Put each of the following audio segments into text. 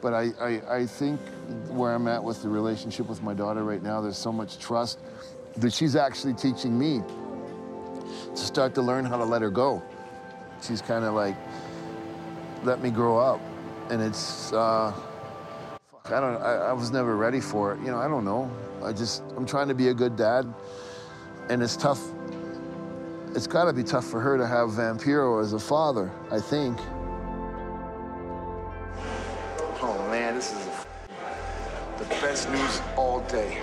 But I, I, I think where I'm at with the relationship with my daughter right now, there's so much trust that she's actually teaching me to start to learn how to let her go. She's kind of like, let me grow up. And it's, uh, I don't, I, I was never ready for it. You know, I don't know. I just, I'm trying to be a good dad. And it's tough. It's gotta be tough for her to have Vampiro as a father, I think. Oh man, this is the best news all day.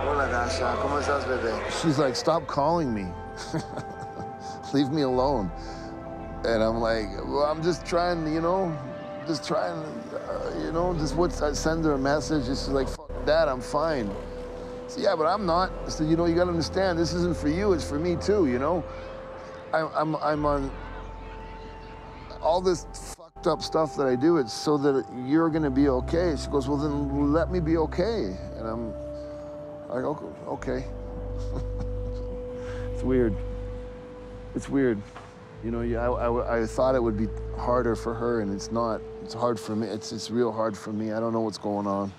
Hola, Dasha. ¿Cómo estás, bebé? She's like, stop calling me. Leave me alone. And I'm like, well, I'm just trying, you know, just trying, uh, you know, just what I send her a message. She's like, fuck that, I'm fine. Yeah, but I'm not. I said, you know, you gotta understand, this isn't for you, it's for me too, you know? I'm, I'm, I'm on all this fucked up stuff that I do, it's so that you're gonna be okay. She goes, well, then let me be okay. And I'm like, "Okay, okay. it's weird. It's weird. You know, I, I, I thought it would be harder for her, and it's not. It's hard for me. It's, it's real hard for me. I don't know what's going on.